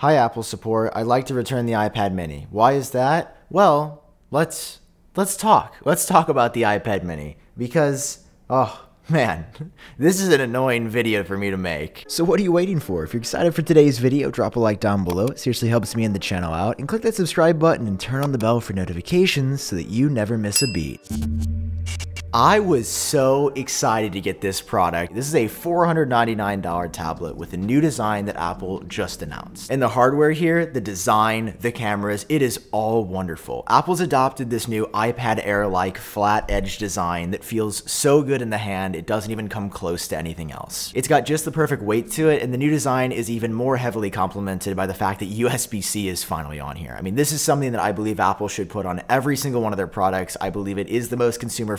Hi Apple support, I'd like to return the iPad mini. Why is that? Well, let's let's talk. Let's talk about the iPad mini because oh Man, this is an annoying video for me to make. So what are you waiting for? If you're excited for today's video, drop a like down below. It seriously helps me and the channel out. And click that subscribe button and turn on the bell for notifications so that you never miss a beat. I was so excited to get this product. This is a $499 tablet with a new design that Apple just announced. And the hardware here, the design, the cameras, it is all wonderful. Apple's adopted this new iPad Air-like flat edge design that feels so good in the hand, it doesn't even come close to anything else. It's got just the perfect weight to it, and the new design is even more heavily complemented by the fact that USB-C is finally on here. I mean, this is something that I believe Apple should put on every single one of their products. I believe it is the most consumer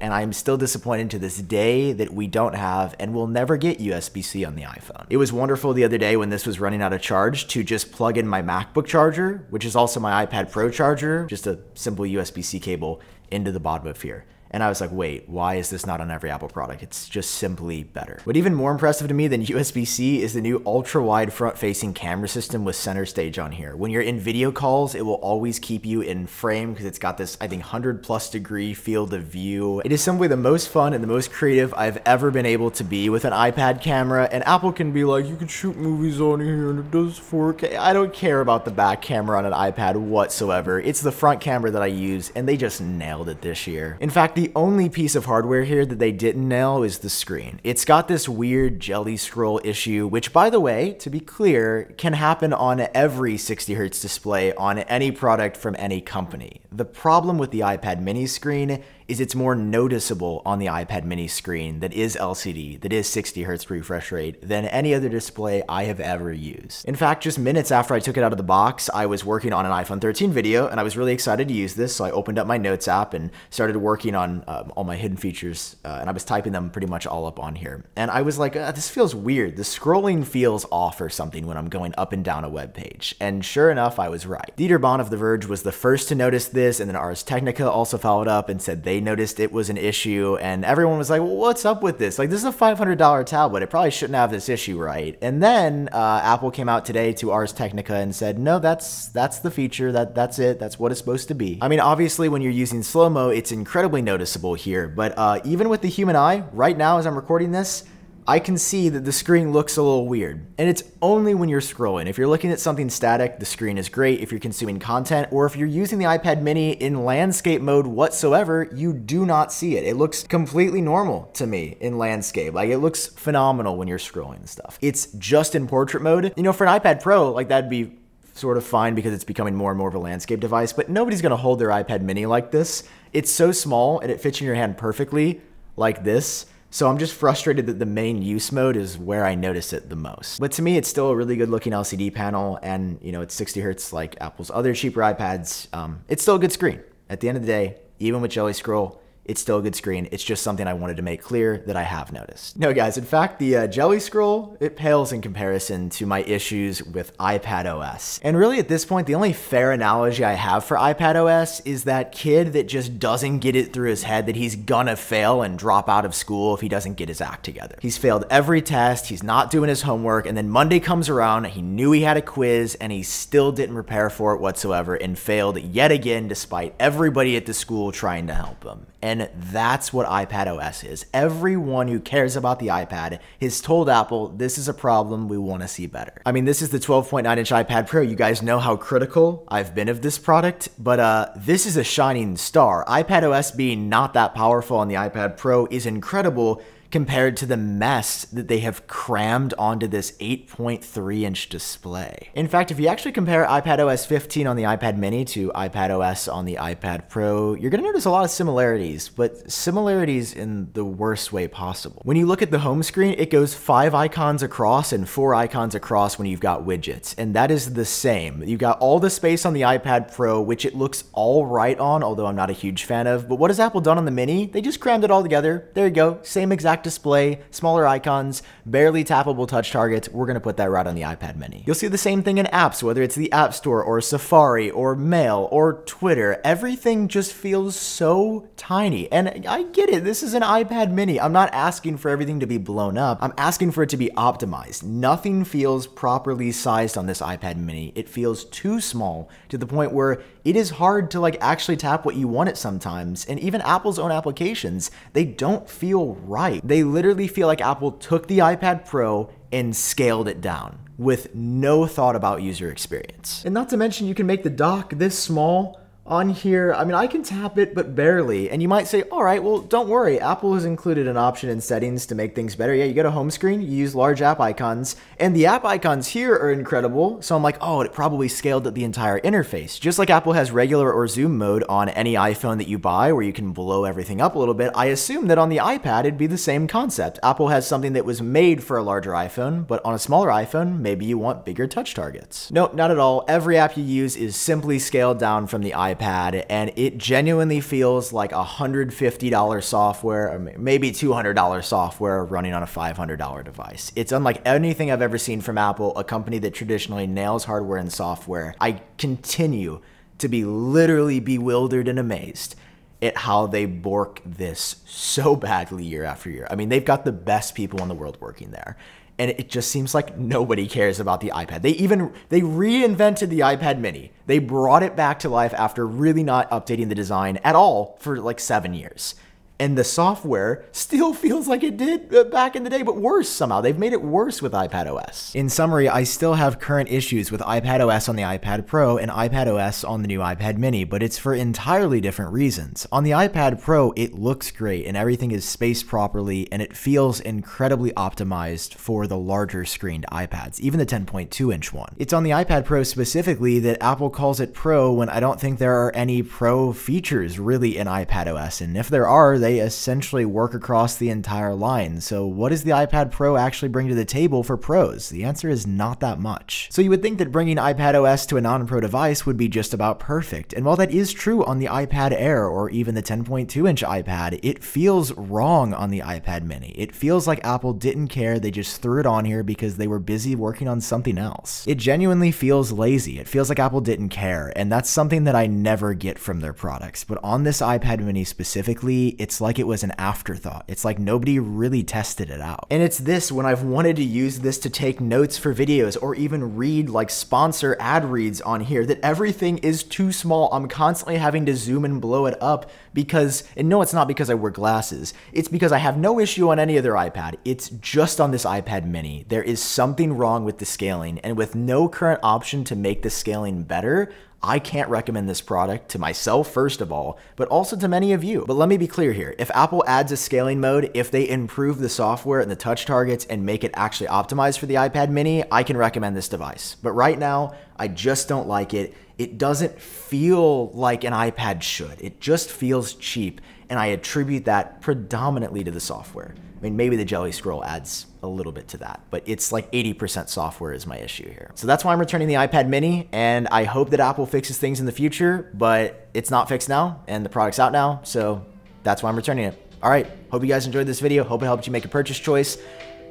and I'm still disappointed to this day that we don't have and will never get USB-C on the iPhone. It was wonderful the other day when this was running out of charge to just plug in my MacBook charger, which is also my iPad Pro charger, just a simple USB-C cable into the bottom of here. And I was like, wait, why is this not on every Apple product? It's just simply better. But even more impressive to me than USB-C is the new ultra-wide front-facing camera system with center stage on here. When you're in video calls, it will always keep you in frame because it's got this, I think, 100 plus degree field of view. It is simply the most fun and the most creative I've ever been able to be with an iPad camera. And Apple can be like, you can shoot movies on here and it does 4K. I don't care about the back camera on an iPad whatsoever. It's the front camera that I use and they just nailed it this year. In fact, the only piece of hardware here that they didn't nail is the screen. It's got this weird jelly scroll issue, which by the way, to be clear, can happen on every 60 Hz display on any product from any company. The problem with the iPad mini screen is it's more noticeable on the iPad mini screen that is LCD, that is 60 hertz refresh rate, than any other display I have ever used. In fact, just minutes after I took it out of the box, I was working on an iPhone 13 video and I was really excited to use this, so I opened up my Notes app and started working on um, all my hidden features, uh, and I was typing them pretty much all up on here. And I was like, uh, this feels weird. The scrolling feels off or something when I'm going up and down a web page. And sure enough, I was right. Dieter Bohn of The Verge was the first to notice this, and then Ars Technica also followed up and said they they noticed it was an issue, and everyone was like, well, "What's up with this? Like, this is a $500 tablet. It probably shouldn't have this issue, right?" And then uh, Apple came out today to Ars Technica and said, "No, that's that's the feature. That that's it. That's what it's supposed to be." I mean, obviously, when you're using slow mo, it's incredibly noticeable here. But uh, even with the human eye, right now as I'm recording this I can see that the screen looks a little weird. And it's only when you're scrolling. If you're looking at something static, the screen is great. If you're consuming content, or if you're using the iPad mini in landscape mode whatsoever, you do not see it. It looks completely normal to me in landscape. Like it looks phenomenal when you're scrolling and stuff. It's just in portrait mode. You know, for an iPad Pro, like that'd be sort of fine because it's becoming more and more of a landscape device, but nobody's gonna hold their iPad mini like this. It's so small and it fits in your hand perfectly like this so I'm just frustrated that the main use mode is where I notice it the most. But to me, it's still a really good looking LCD panel and you know, it's 60 Hertz like Apple's other cheaper iPads. Um, it's still a good screen. At the end of the day, even with Jelly Scroll, it's still a good screen. It's just something I wanted to make clear that I have noticed. No, guys, in fact, the uh, Jelly Scroll, it pales in comparison to my issues with iPad OS. And really at this point, the only fair analogy I have for iPad OS is that kid that just doesn't get it through his head that he's gonna fail and drop out of school if he doesn't get his act together. He's failed every test, he's not doing his homework, and then Monday comes around, he knew he had a quiz, and he still didn't prepare for it whatsoever and failed yet again despite everybody at the school trying to help him. And that's what iPad OS is. Everyone who cares about the iPad has told Apple, this is a problem, we want to see better. I mean, this is the 12.9 inch iPad Pro. You guys know how critical I've been of this product, but uh, this is a shining star. iPad OS being not that powerful on the iPad Pro is incredible compared to the mess that they have crammed onto this 8.3 inch display. In fact, if you actually compare iPad OS 15 on the iPad mini to iPad OS on the iPad Pro, you're gonna notice a lot of similarities, but similarities in the worst way possible. When you look at the home screen, it goes five icons across and four icons across when you've got widgets, and that is the same. You've got all the space on the iPad Pro, which it looks all right on, although I'm not a huge fan of, but what has Apple done on the mini? They just crammed it all together. There you go, same exact display, smaller icons, barely tappable touch targets, we're going to put that right on the iPad mini. You'll see the same thing in apps, whether it's the App Store or Safari or Mail or Twitter. Everything just feels so tiny. And I get it, this is an iPad mini. I'm not asking for everything to be blown up, I'm asking for it to be optimized. Nothing feels properly sized on this iPad mini. It feels too small to the point where it is hard to like actually tap what you want it sometimes. And even Apple's own applications, they don't feel right. They literally feel like Apple took the iPad Pro and scaled it down with no thought about user experience. And not to mention you can make the dock this small on here, I mean, I can tap it, but barely. And you might say, all right, well, don't worry. Apple has included an option in settings to make things better. Yeah, you go to home screen, you use large app icons, and the app icons here are incredible. So I'm like, oh, it probably scaled the entire interface. Just like Apple has regular or zoom mode on any iPhone that you buy, where you can blow everything up a little bit, I assume that on the iPad, it'd be the same concept. Apple has something that was made for a larger iPhone, but on a smaller iPhone, maybe you want bigger touch targets. Nope, not at all. Every app you use is simply scaled down from the iPad iPad, and it genuinely feels like a $150 software, or maybe $200 software running on a $500 device. It's unlike anything I've ever seen from Apple, a company that traditionally nails hardware and software. I continue to be literally bewildered and amazed at how they bork this so badly year after year. I mean, they've got the best people in the world working there and it just seems like nobody cares about the iPad. They even they reinvented the iPad mini. They brought it back to life after really not updating the design at all for like 7 years and the software still feels like it did uh, back in the day, but worse somehow. They've made it worse with iPad OS. In summary, I still have current issues with iPad OS on the iPad Pro and iPad OS on the new iPad mini, but it's for entirely different reasons. On the iPad Pro, it looks great and everything is spaced properly and it feels incredibly optimized for the larger screened iPads, even the 10.2 inch one. It's on the iPad Pro specifically that Apple calls it Pro when I don't think there are any Pro features really in iPad OS, and if there are, they essentially work across the entire line. So, what does the iPad Pro actually bring to the table for pros? The answer is not that much. So, you would think that bringing iPad OS to a non pro device would be just about perfect. And while that is true on the iPad Air or even the 10.2 inch iPad, it feels wrong on the iPad mini. It feels like Apple didn't care, they just threw it on here because they were busy working on something else. It genuinely feels lazy. It feels like Apple didn't care, and that's something that I never get from their products. But on this iPad mini specifically, it's it's like it was an afterthought. It's like nobody really tested it out. And it's this when I've wanted to use this to take notes for videos or even read like sponsor ad reads on here that everything is too small. I'm constantly having to zoom and blow it up because, and no, it's not because I wear glasses. It's because I have no issue on any other iPad. It's just on this iPad mini. There is something wrong with the scaling and with no current option to make the scaling better, I can't recommend this product to myself, first of all, but also to many of you. But let me be clear here. If Apple adds a scaling mode, if they improve the software and the touch targets and make it actually optimized for the iPad mini, I can recommend this device. But right now, I just don't like it. It doesn't feel like an iPad should. It just feels cheap, and I attribute that predominantly to the software. Mean, maybe the Jelly Scroll adds a little bit to that, but it's like 80% software is my issue here. So that's why I'm returning the iPad mini, and I hope that Apple fixes things in the future, but it's not fixed now, and the product's out now, so that's why I'm returning it. All right, hope you guys enjoyed this video. Hope it helped you make a purchase choice.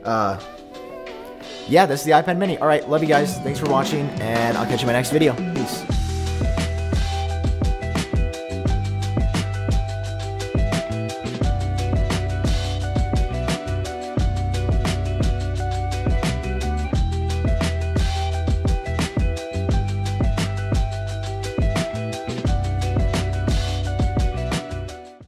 Uh, yeah, this is the iPad mini. All right, love you guys. Thanks for watching, and I'll catch you in my next video. Peace.